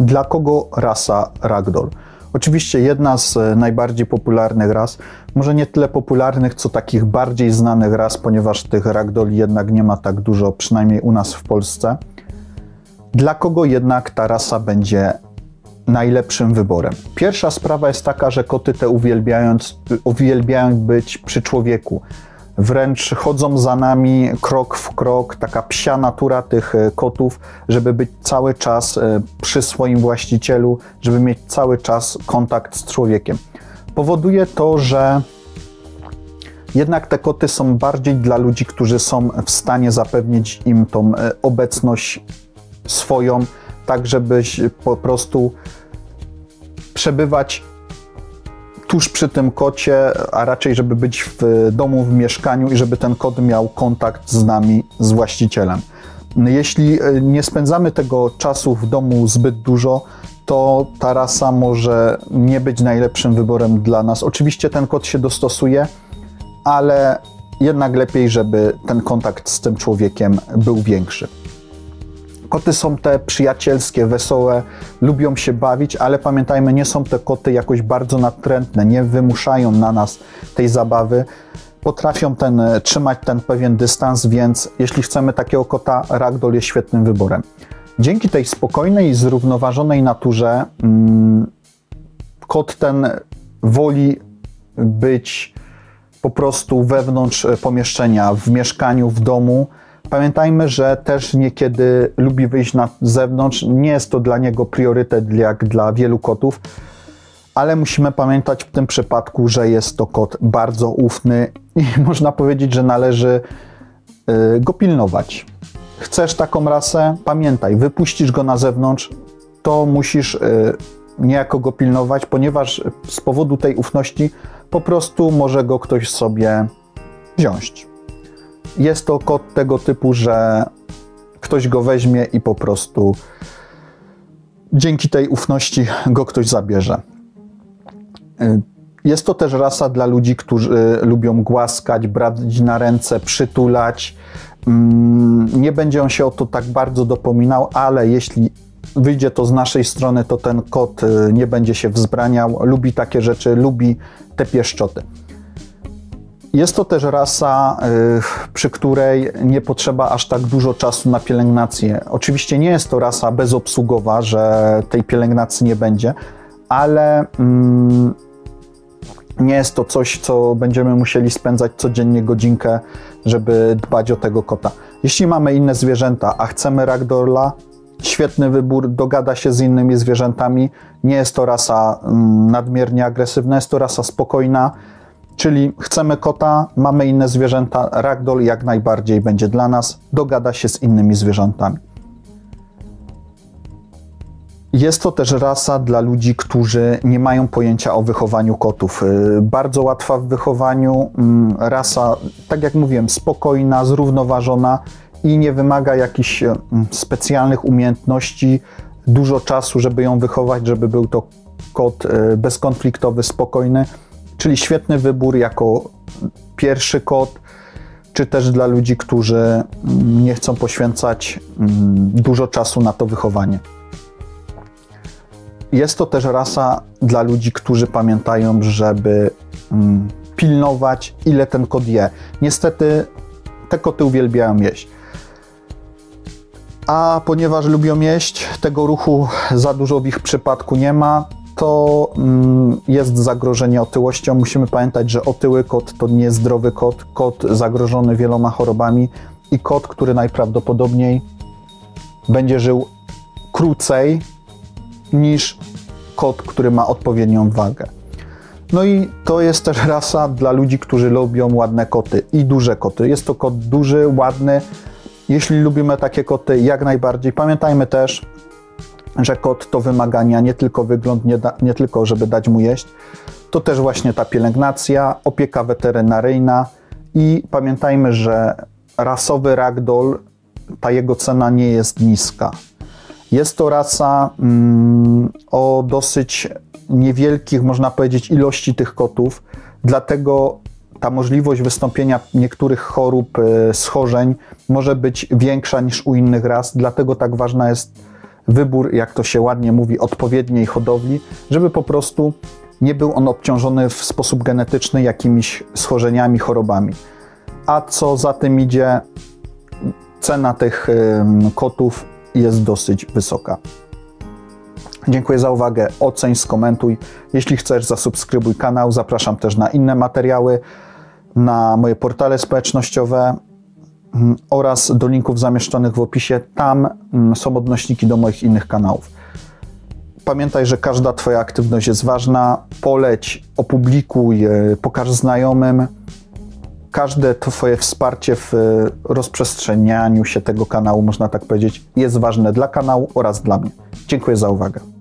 Dla kogo rasa Ragdoll? Oczywiście jedna z e, najbardziej popularnych ras, może nie tyle popularnych, co takich bardziej znanych ras, ponieważ tych ragdoli jednak nie ma tak dużo, przynajmniej u nas w Polsce. Dla kogo jednak ta rasa będzie najlepszym wyborem? Pierwsza sprawa jest taka, że koty te uwielbiają być przy człowieku. Wręcz chodzą za nami krok w krok, taka psia natura tych e, kotów, żeby być cały czas e, przy swoim właścicielu, żeby mieć cały czas kontakt z człowiekiem. Powoduje to, że jednak te koty są bardziej dla ludzi, którzy są w stanie zapewnić im tą e, obecność swoją, tak żebyś po prostu przebywać tuż przy tym kocie, a raczej żeby być w domu, w mieszkaniu i żeby ten kot miał kontakt z nami, z właścicielem. Jeśli e, nie spędzamy tego czasu w domu zbyt dużo, to ta rasa może nie być najlepszym wyborem dla nas. Oczywiście ten kot się dostosuje, ale jednak lepiej, żeby ten kontakt z tym człowiekiem był większy. Koty są te przyjacielskie, wesołe, lubią się bawić, ale pamiętajmy, nie są te koty jakoś bardzo natrętne, nie wymuszają na nas tej zabawy. Potrafią ten, trzymać ten pewien dystans, więc jeśli chcemy takiego kota, Ragdoll jest świetnym wyborem. Dzięki tej spokojnej zrównoważonej naturze mm, kot ten woli być po prostu wewnątrz pomieszczenia, w mieszkaniu, w domu, Pamiętajmy, że też niekiedy lubi wyjść na zewnątrz. Nie jest to dla niego priorytet jak dla wielu kotów, ale musimy pamiętać w tym przypadku, że jest to kot bardzo ufny i można powiedzieć, że należy y, go pilnować. Chcesz taką rasę? Pamiętaj, wypuścisz go na zewnątrz, to musisz y, niejako go pilnować, ponieważ z powodu tej ufności po prostu może go ktoś sobie wziąć. Jest to kod tego typu, że ktoś go weźmie i po prostu dzięki tej ufności go ktoś zabierze. Y, jest to też rasa dla ludzi, którzy lubią głaskać, brać na ręce, przytulać. Mm, nie będzie on się o to tak bardzo dopominał, ale jeśli wyjdzie to z naszej strony, to ten kot y, nie będzie się wzbraniał, lubi takie rzeczy, lubi te pieszczoty. Jest to też rasa, y, przy której nie potrzeba aż tak dużo czasu na pielęgnację. Oczywiście nie jest to rasa bezobsługowa, że tej pielęgnacji nie będzie, ale mm, nie jest to coś, co będziemy musieli spędzać codziennie godzinkę, żeby dbać o tego kota. Jeśli mamy inne zwierzęta, a chcemy ragdolla, świetny wybór, dogada się z innymi zwierzętami. Nie jest to rasa mm, nadmiernie agresywna, jest to rasa spokojna Czyli chcemy kota, mamy inne zwierzęta, ragdoll jak najbardziej będzie dla nas, dogada się z innymi zwierzętami. Jest to też rasa dla ludzi, którzy nie mają pojęcia o wychowaniu kotów. Y, bardzo łatwa w wychowaniu, mm, rasa, tak jak mówiłem, spokojna, zrównoważona i nie wymaga jakichś mm, specjalnych umiejętności, dużo czasu, żeby ją wychować, żeby był to kot y, bezkonfliktowy, spokojny Czyli świetny wybór jako pierwszy kot, czy też dla ludzi, którzy nie chcą poświęcać mm, dużo czasu na to wychowanie. Jest to też rasa dla ludzi, którzy pamiętają, żeby mm, pilnować, ile ten kot je. Niestety te koty uwielbiają jeść. A ponieważ lubią jeść, tego ruchu za dużo w ich przypadku nie ma, to mm, jest zagrożenie otyłością. Musimy pamiętać, że otyły kot to niezdrowy kot, kot zagrożony wieloma chorobami i kot, który najprawdopodobniej będzie żył krócej niż kot, który ma odpowiednią wagę. No i to jest też rasa dla ludzi, którzy lubią ładne koty i duże koty. Jest to kot duży, ładny. Jeśli lubimy takie koty, jak najbardziej. Pamiętajmy też, że kot to wymagania, nie tylko wygląd, nie, da, nie tylko żeby dać mu jeść, to też właśnie ta pielęgnacja, opieka weterynaryjna i pamiętajmy, że rasowy ragdoll, ta jego cena nie jest niska. Jest to rasa mm, o dosyć niewielkich, można powiedzieć, ilości tych kotów, dlatego ta możliwość wystąpienia niektórych chorób, e, schorzeń może być większa niż u innych ras, dlatego tak ważna jest wybór, jak to się ładnie mówi, odpowiedniej hodowli, żeby po prostu nie był on obciążony w sposób genetyczny jakimiś schorzeniami, chorobami. A co za tym idzie, cena tych kotów jest dosyć wysoka. Dziękuję za uwagę. Oceń, skomentuj. Jeśli chcesz, zasubskrybuj kanał. Zapraszam też na inne materiały, na moje portale społecznościowe oraz do linków zamieszczonych w opisie. Tam są odnośniki do moich innych kanałów. Pamiętaj, że każda Twoja aktywność jest ważna. Poleć, opublikuj, e, pokaż znajomym. Każde Twoje wsparcie w e, rozprzestrzenianiu się tego kanału, można tak powiedzieć, jest ważne dla kanału oraz dla mnie. Dziękuję za uwagę.